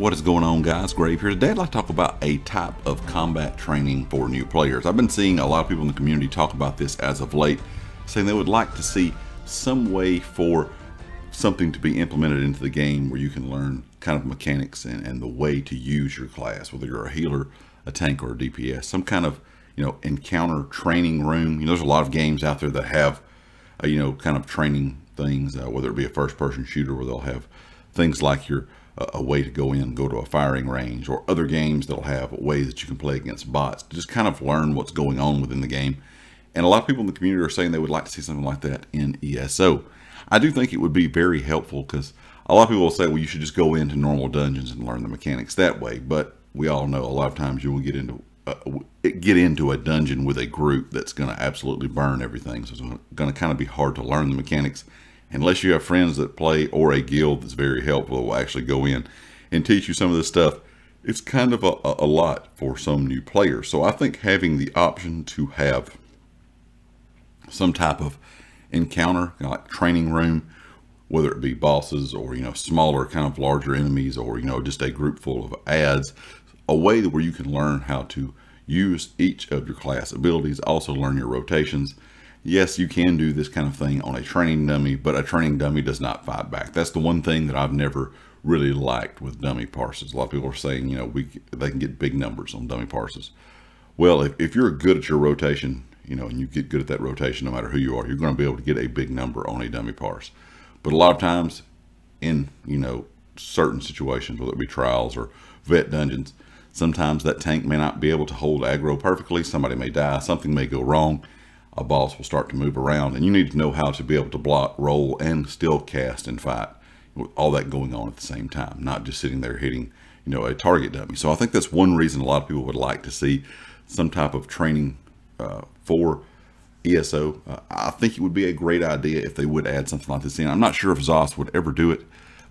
What is going on guys? Grave here. Today I'd like to talk about a type of combat training for new players. I've been seeing a lot of people in the community talk about this as of late, saying they would like to see some way for something to be implemented into the game where you can learn kind of mechanics and, and the way to use your class, whether you're a healer, a tank, or a DPS. Some kind of, you know, encounter training room. You know, there's a lot of games out there that have, uh, you know, kind of training things, uh, whether it be a first person shooter where they'll have things like your a way to go in and go to a firing range or other games that'll have ways that you can play against bots to just kind of learn what's going on within the game. And a lot of people in the community are saying they would like to see something like that in ESO. I do think it would be very helpful because a lot of people will say, well, you should just go into normal dungeons and learn the mechanics that way. But we all know a lot of times you will get into uh, get into a dungeon with a group that's going to absolutely burn everything. So it's going to kind of be hard to learn the mechanics unless you have friends that play or a guild that's very helpful will actually go in and teach you some of this stuff. It's kind of a, a lot for some new players. So I think having the option to have some type of encounter, like training room, whether it be bosses or, you know, smaller kind of larger enemies or, you know, just a group full of adds, a way where you can learn how to use each of your class abilities, also learn your rotations. Yes, you can do this kind of thing on a training dummy, but a training dummy does not fight back. That's the one thing that I've never really liked with dummy parses. A lot of people are saying, you know, we they can get big numbers on dummy parses. Well, if, if you're good at your rotation, you know, and you get good at that rotation, no matter who you are, you're going to be able to get a big number on a dummy parse. But a lot of times in, you know, certain situations, whether it be trials or vet dungeons, sometimes that tank may not be able to hold aggro perfectly. Somebody may die. Something may go wrong. A boss will start to move around. And you need to know how to be able to block, roll, and still cast and fight with all that going on at the same time, not just sitting there hitting, you know, a target dummy. So I think that's one reason a lot of people would like to see some type of training uh, for ESO. Uh, I think it would be a great idea if they would add something like this in. I'm not sure if ZOS would ever do it,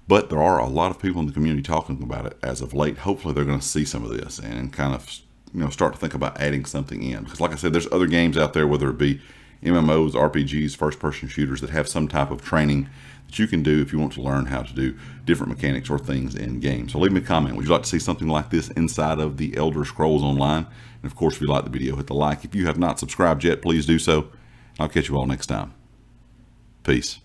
but there are a lot of people in the community talking about it as of late. Hopefully they're going to see some of this and kind of you know start to think about adding something in because like I said, there's other games out there, whether it be MMOs, RPGs, first-person shooters that have some type of training that you can do if you want to learn how to do different mechanics or things in games. So leave me a comment. Would you like to see something like this inside of the Elder Scrolls Online? And of course, if you like the video, hit the like. If you have not subscribed yet, please do so. I'll catch you all next time. Peace.